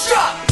shot!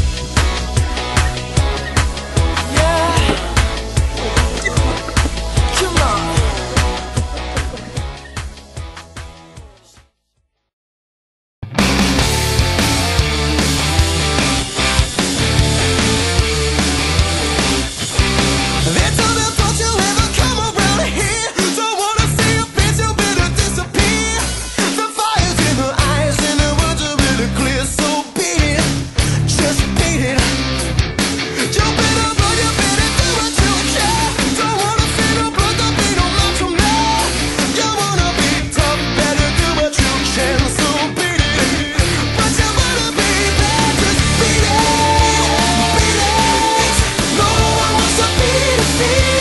see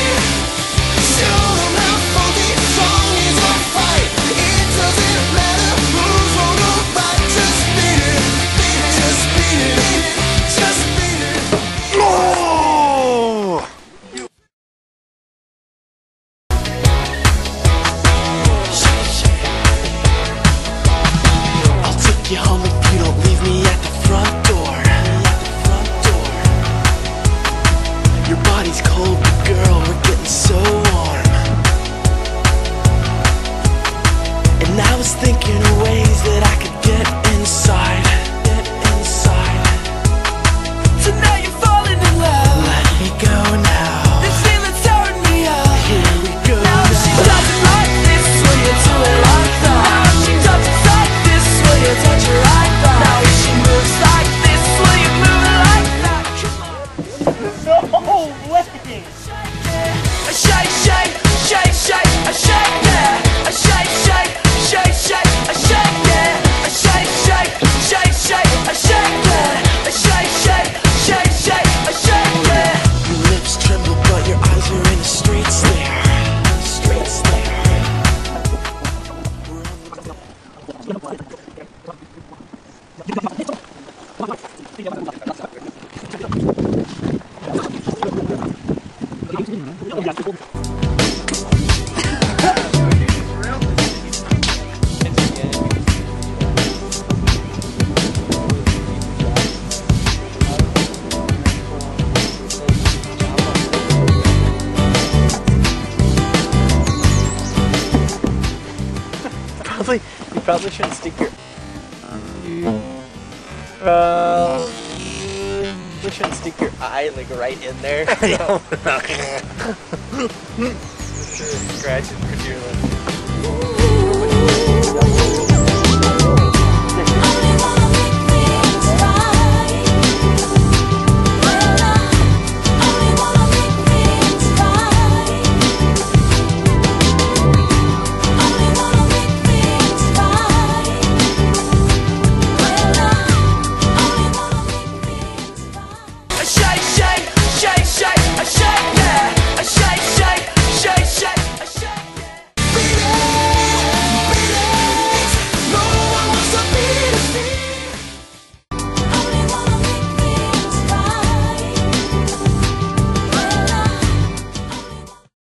thinking of ways that I could get inside. probably you probably shouldn't stick your Bro. You shouldn't stick your eye like right in there. Scratch it, could you?